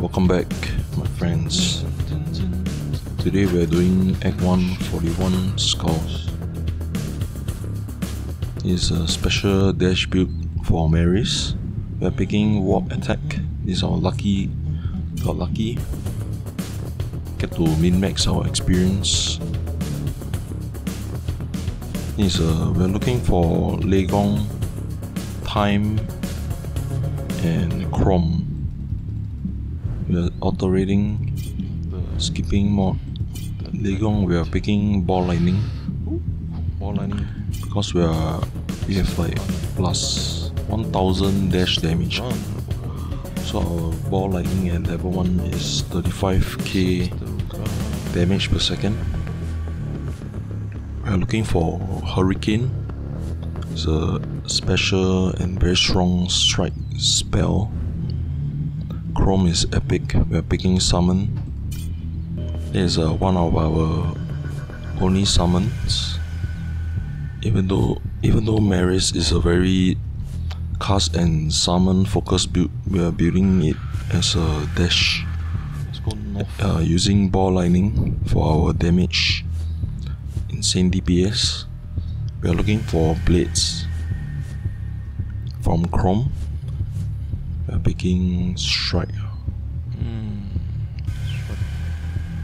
Welcome back, my friends. Today we're doing Act 1 41 Skulls. It's a special dash build for Merris. We're picking Warp Attack. This is our lucky, got lucky. Get to min max our experience. Is uh, we're looking for Lei Gong, Time, and Krom. We're altering the skipping mode. Lei Gong we are picking ball lightning. Ball lightning because we are we have like plus 1000 dash damage. Ah. So our ball lightning at level 1 is 35k damage per second. We are looking for Hurricane. It's a special and very strong strike spell. Krom is epic. We are picking summon. It is uh, one of our only summons. Even though even though Merris is a very cast and summon focused build, we are building it as a dash. Uh, using ball lightning for our damage. Insane DPS. We are looking for blades from Krom. Picking Strike.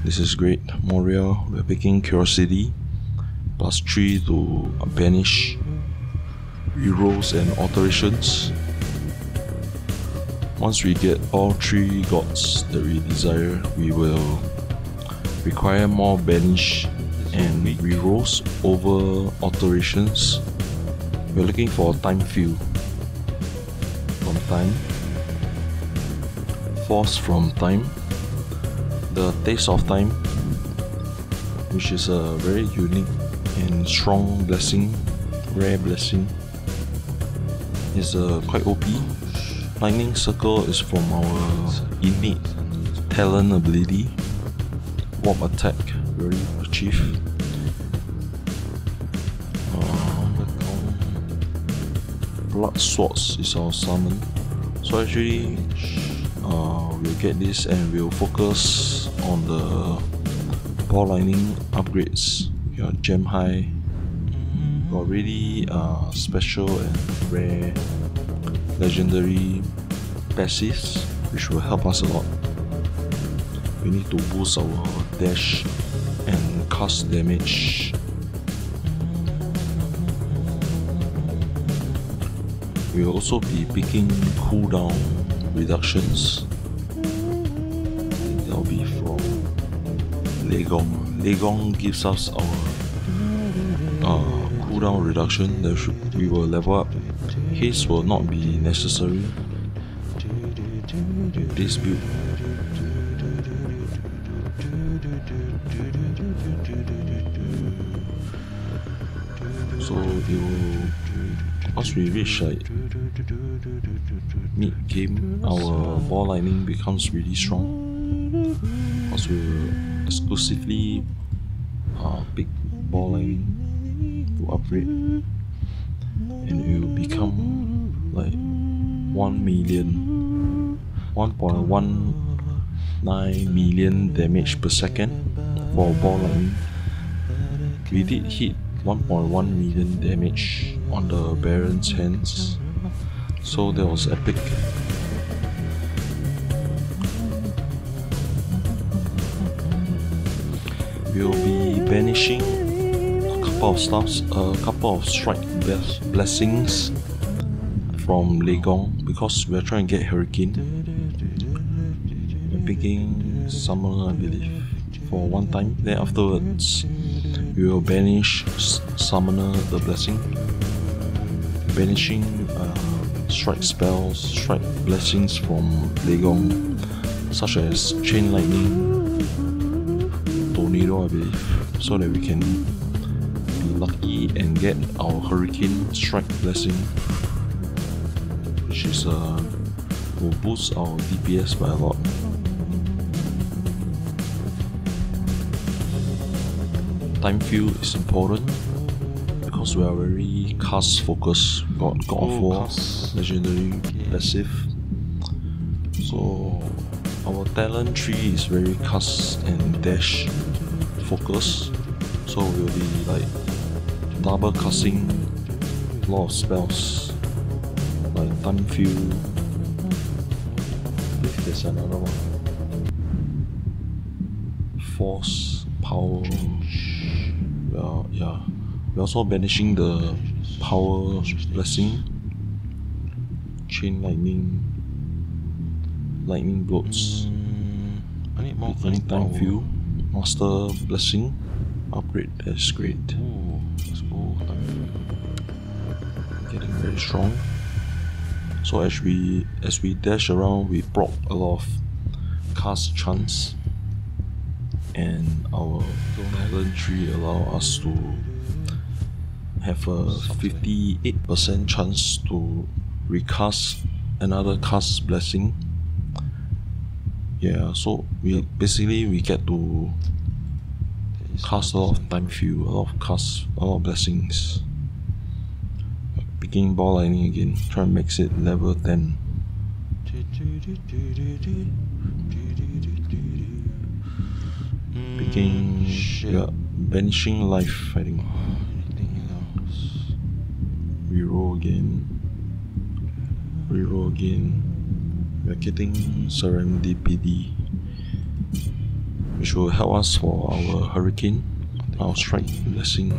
This is great. Morai, we are picking Curiosity. Plus 3 to banish rerolls and alterations. Once we get all three gods that we desire, we will require more banish and rerolls over alterations. We're looking for time field from time, force from time, the taste of time, which is a very unique and strong blessing, rare blessing. Is uh, quite OP. Lightning Circle is from our innate talent ability. Warp attack, very achieve. Blood Swords is our summon. So actually, uh, we'll get this and we'll focus on the ball lightning upgrades. Your gem high. Got really uh, special and rare legendary passives which will help us a lot. We need to boost our dash and cast damage We'll also be picking cooldown reductions. That'll be from Lei Gong. Lei Gong gives us our uh, cooldown reduction. That should we will level up. Haste will not be necessary. This build. We mid game, our ball lightning becomes really strong. Because we exclusively uh, pick ball lightning to upgrade, and it will become like 1 million, 1.19 million damage per second for ball lightning. We did hit 1.1 million damage on the Baron's hands. So that was epic. We'll be banishing a couple of stuffs, a couple of strike blessings from Lei Gong because we're trying to get Hurricane. We're Summoner, I believe, for one time. Then afterwards, we will banish Summoner the Blessing banishing uh, strike spells, strike blessings from Lei Gong, such as Chain Lightning, Tornado, I believe, so that we can be lucky and get our Hurricane Strike Blessing, which is uh, will boost our DPS by a lot. Time field is important because we are very cast focused. Got God of Oh, War, cast. legendary, passive. So our talent tree is very cast and dash focus, so we'll be like double casting a lot of spells like time field. If there's another one, force power. Yeah, we're also banishing the power blessing, chain lightning, lightning bolts. Mm, I need more Any fast time power. field, master blessing, upgrade. That's great. Ooh, let's go. Getting very strong. So as we as we dash around, we proc a lot of cast chance, and our talent tree allow us to have a fifty-eight percent chance to recast another cast blessing. Yeah, so we basically we get to cast a lot of time field, a lot of cast, a lot of blessings. Picking ball lightning again, try and mix it level 10. Mm, shit. yeah, banishing life, I think. Anything else? Reroll again. Reroll again. We're getting serendipity, which will help us for our hurricane, our strike blessing.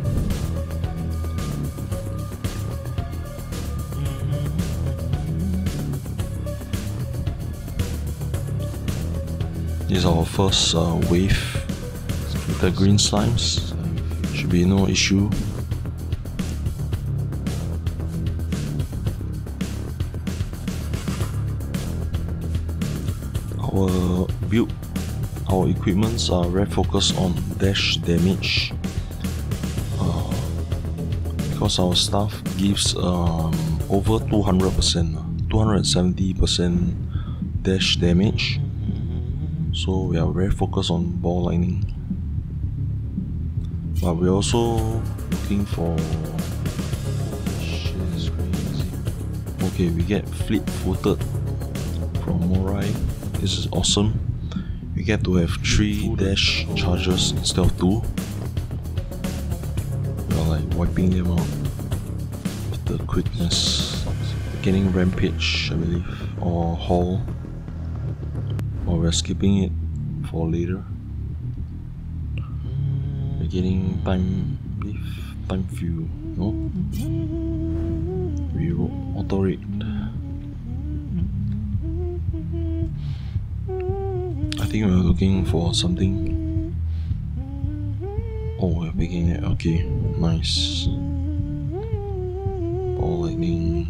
This is our first uh, wave the green slimes. Should be no issue. Our build, our equipments are very focused on dash damage. Uh, because our staff gives um, over 200%, uh, 270% dash damage. So we are very focused on ball lightning. But we're also looking for okay, we get fleet footed from Morai. This is awesome. We get to have three dash charges instead of two. We are like wiping them out with the quickness. Getting rampage, I believe, or haul. Or we're skipping it for later. Getting time, I believe, fuel. No, we auto rate. I think we're looking for something. Oh, we're picking it. Okay, nice. Ball lightning.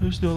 Are you still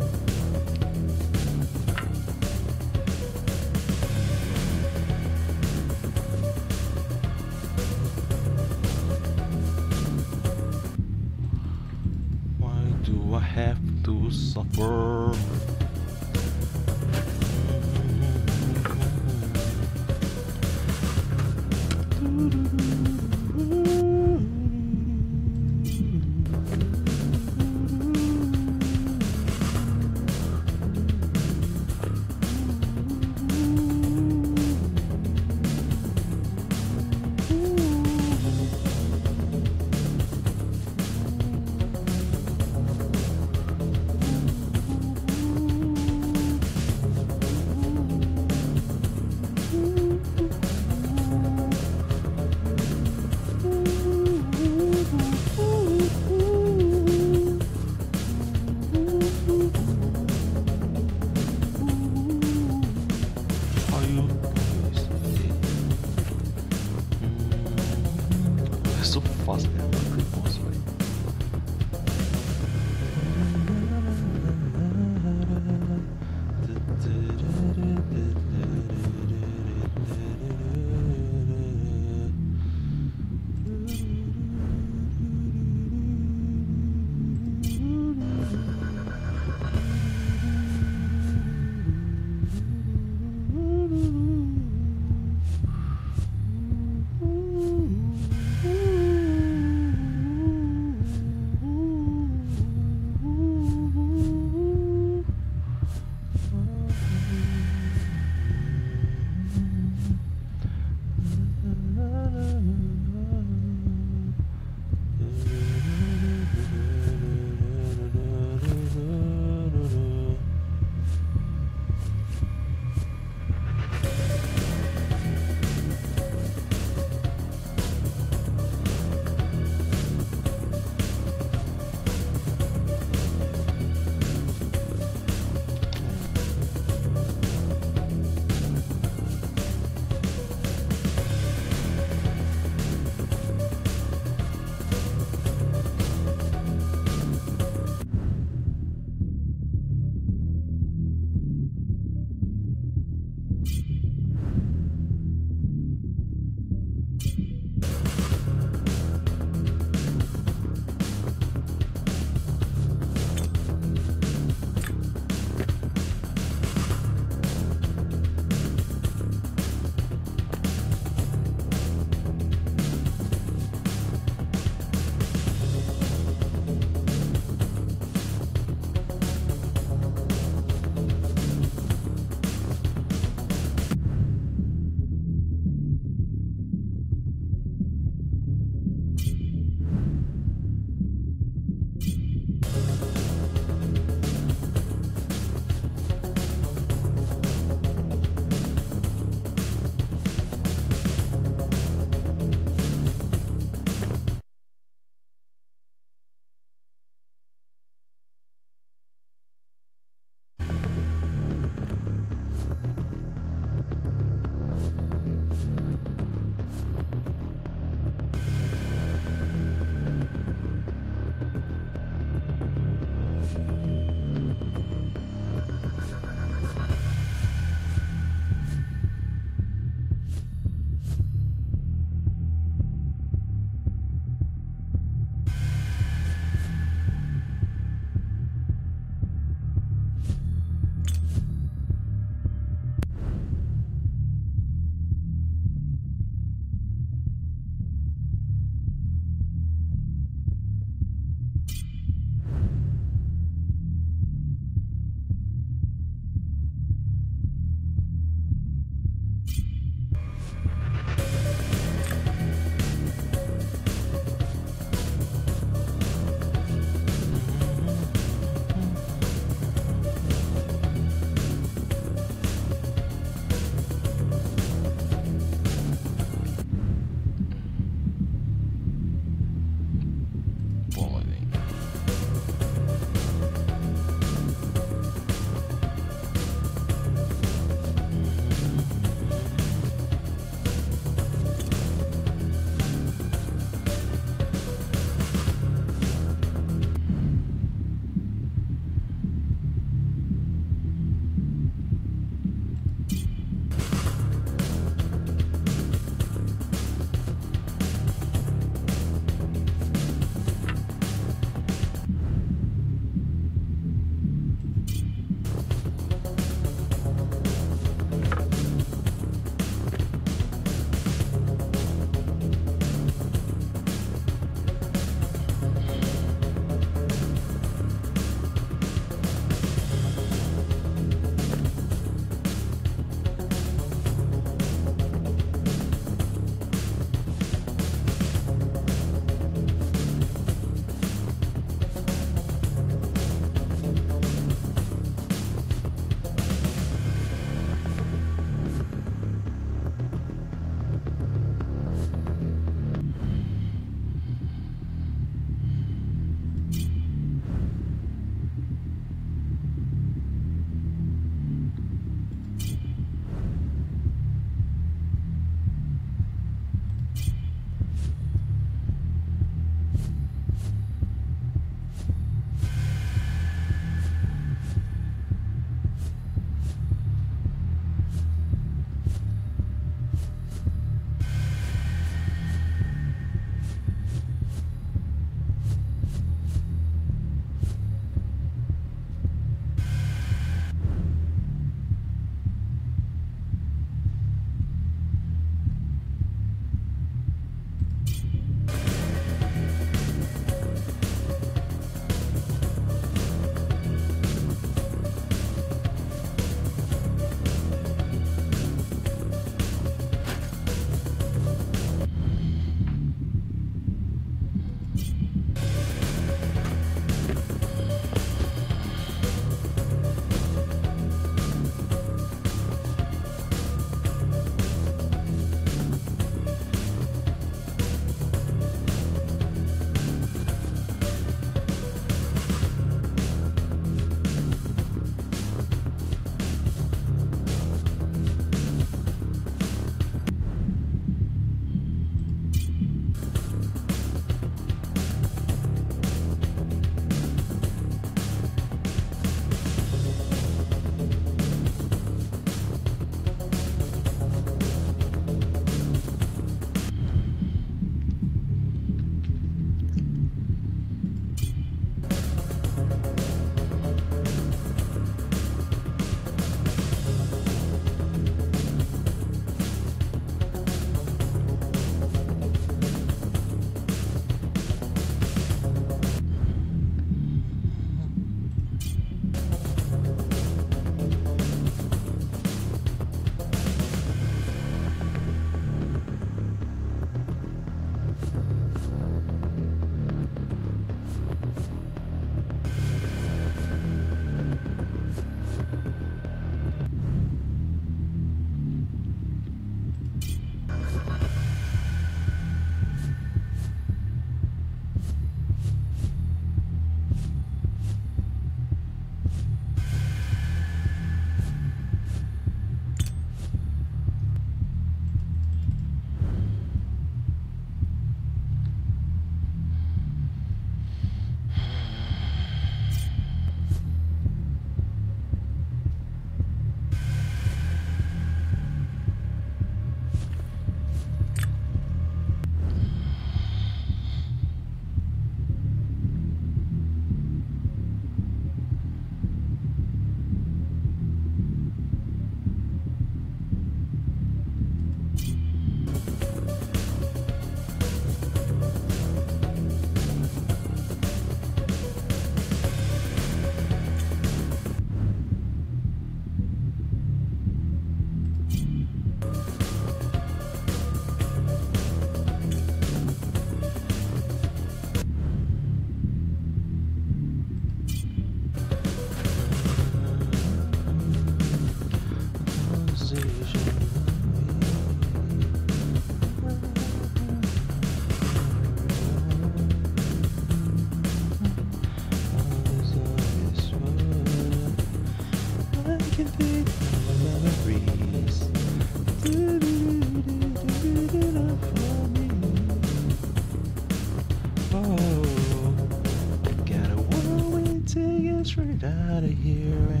out of here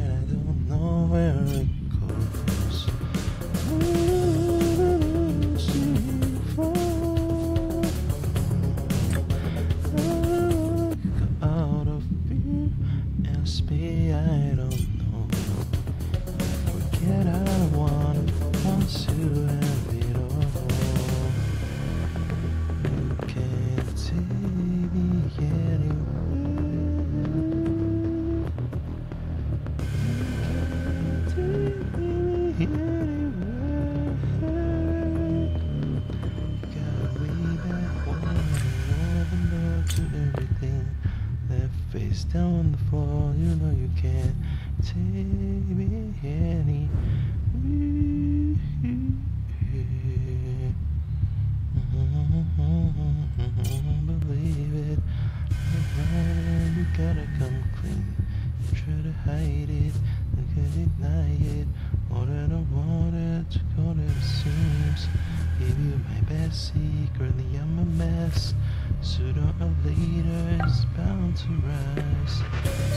my best secretly I'm a mess. Sooner or later it's bound to rise.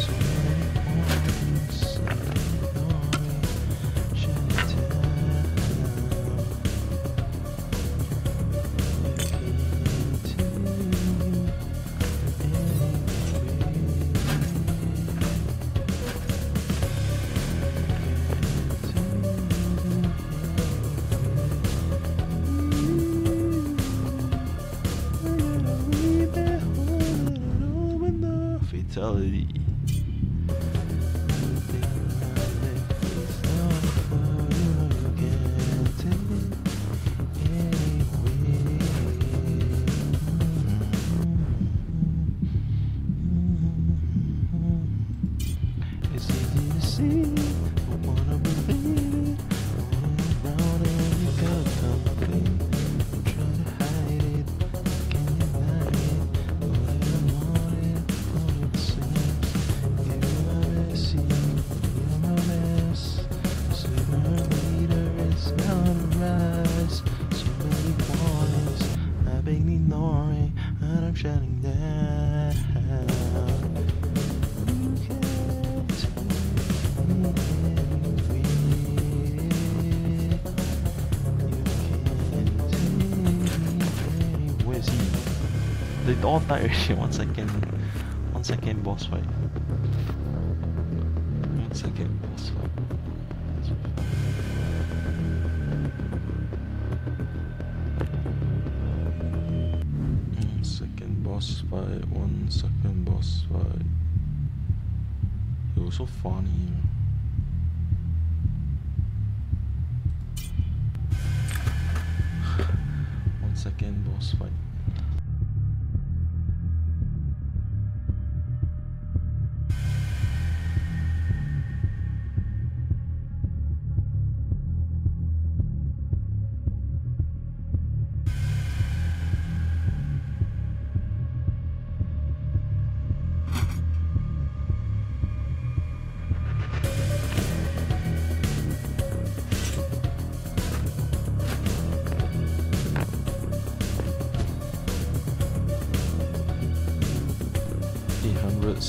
So let it on, let it on all tired already. One second. One second boss fight. One second boss fight. One second boss fight. One second boss fight. It was so funny.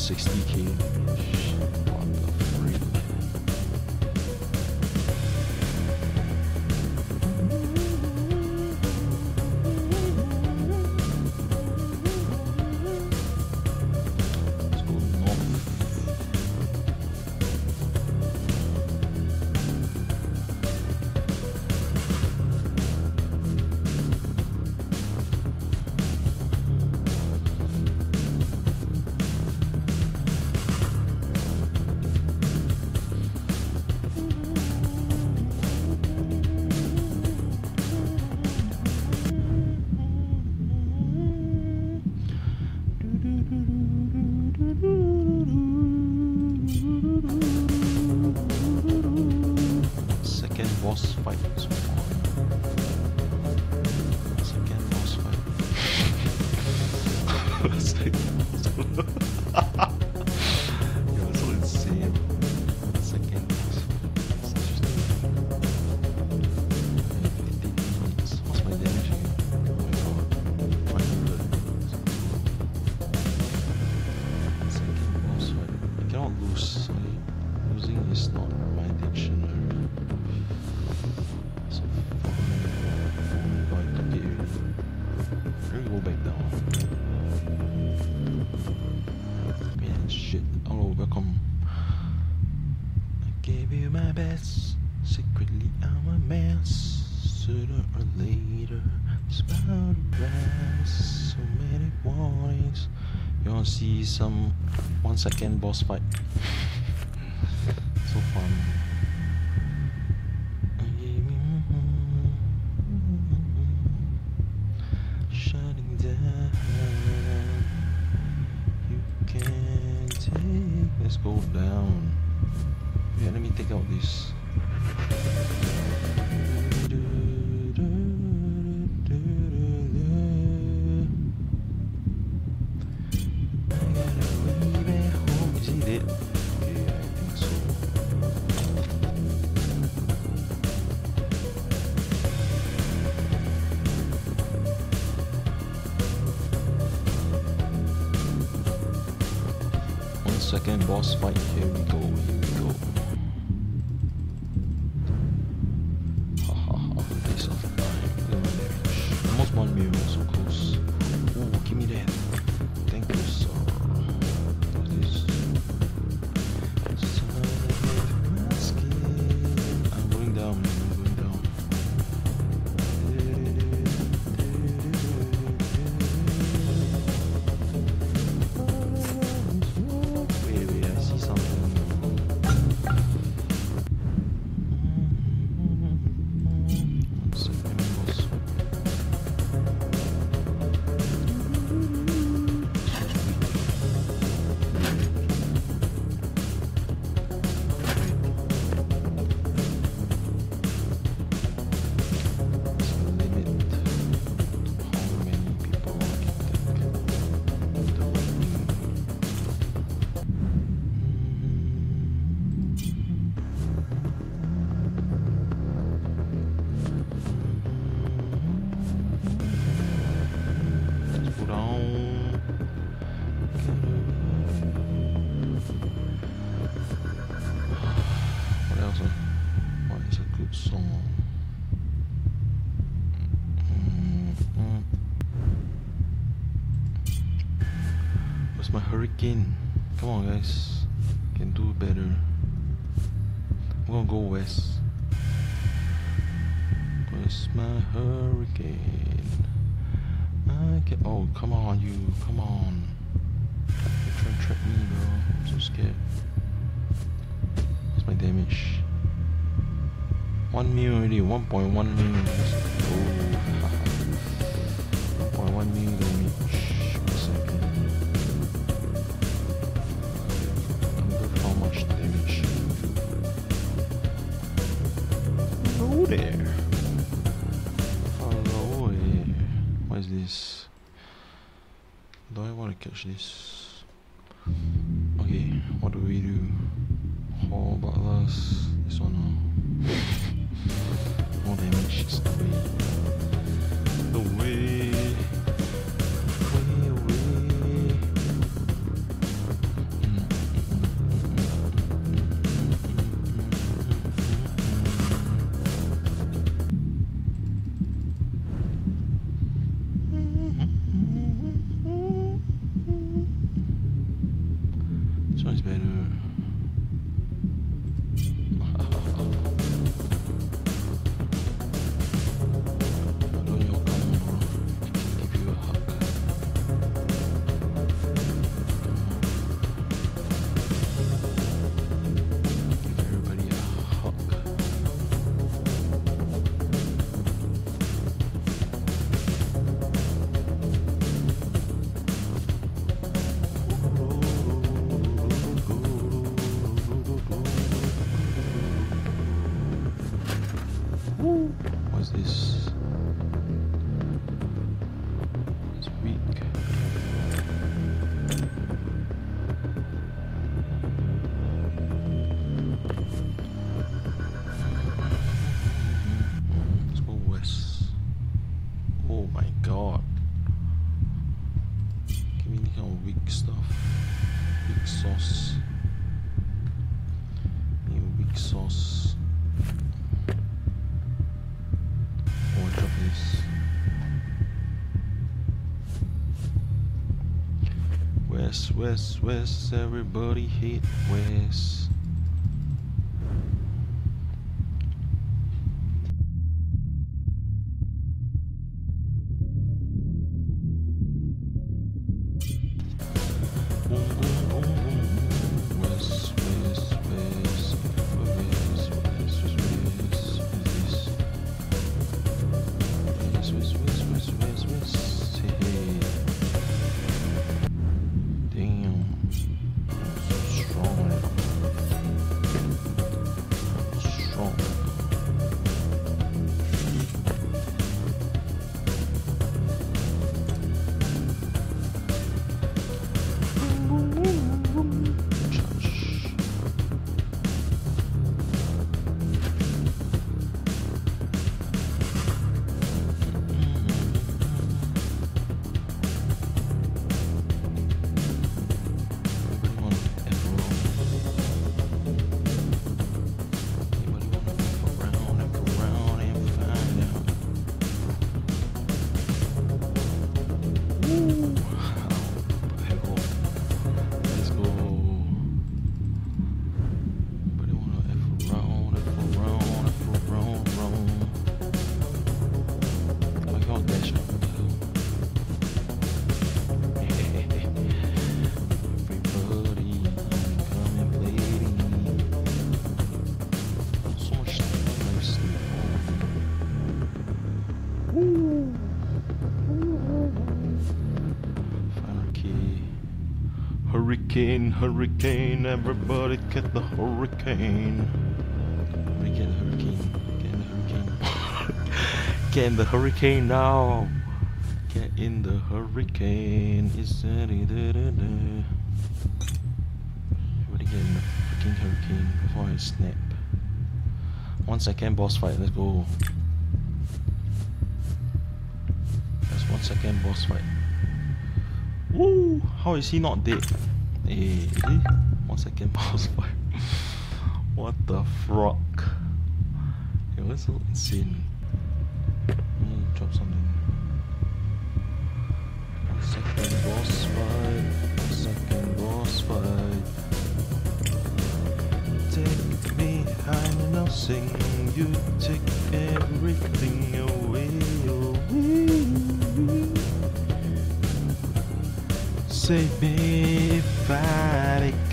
60k boss fights. second boss fight. so fun. Down. You can take. Let's go down. Yeah, let me take out this. range. 1 mil already, 1.1 mil. Let's uh, 1.1 mil damage. One second. I how much damage. Hello there. Hello there. What is this? Do I want to catch this? Okay, what do we do? Hall butlers. This one. Uh, west, west. Everybody hit west. Hurricane, hurricane, everybody get the hurricane. Everybody get the hurricane, get in the hurricane. get in the hurricane now. Get in the hurricane. It's a da da da da. Everybody get in the freaking hurricane before I snap. One second boss fight, let's go. Just one second boss fight. Woo! How is he not dead? Eh, eh? One second boss fight. what the frog? It was so insane. Let me drop something. Second boss fight. Second boss fight. Take me high and I'll sing. You take everything away, away. Save me if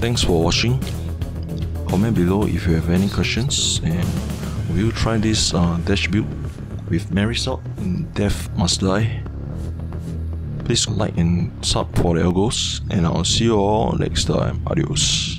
thanks for watching. Comment below if you have any questions and will you try this uh, dash build with Mary Salt in Death Must Die? Please like and sub for the algos and I'll see you all next time. Adios.